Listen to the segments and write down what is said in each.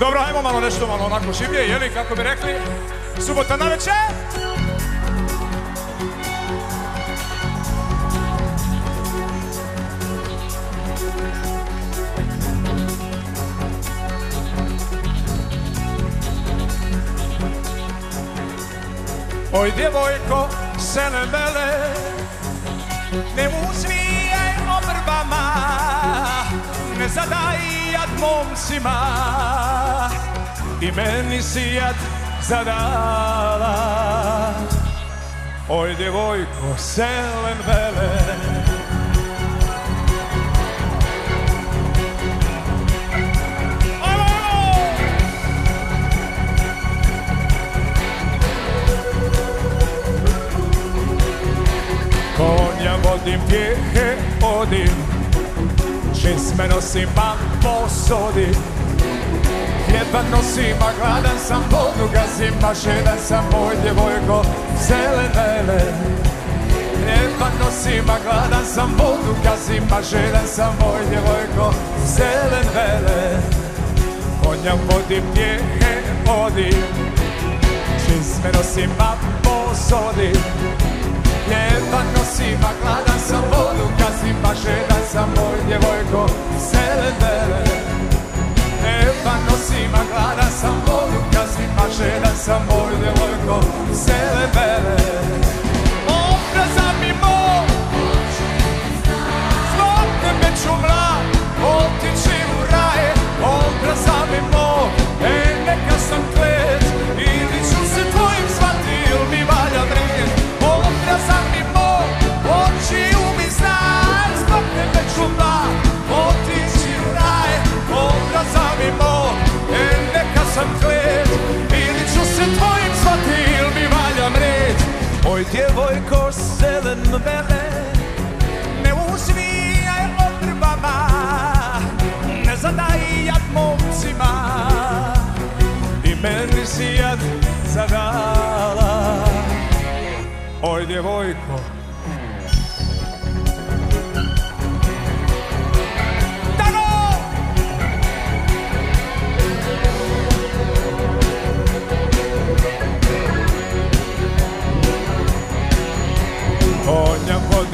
Dobro, ajmo malo nešto malo onako življe, jeli, kako bi rekli. Subota na večer. Oj, djevojko, sene mele, ne uzvijaj obrbama, ne zadaj jad momcima, i meni si jad zadala. Oj, djevojko, selen vele! Konja vodim, pjehe odim Čizme nosim, mam posodim Hljeba nosim, a gladan sam vodu gazim A žedan sam moj djevojko, zelen vele. Hljeba nosim, a gladan sam vodu gazim A žedan sam moj djevojko, zelen vele. Konja vodim, pjehe odim Čizme mam posodim djevojko Oj djevojko zelen vele ne uzvijaj odrbama, ne zadaj jad momcima i meni si jad zadala. Oj djevojko,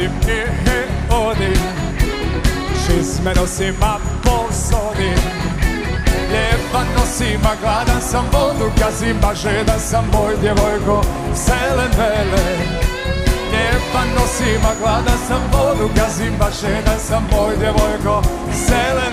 vodim, nije odim. Čizme nosim, a posodim Lijepa nosim, a gladan sam vodu Gazim, a žedan sam moj djevojko Zelen vele. Lijepa nosim, a gladan sam vodu Gazim, a žedan sam moj djevojko vele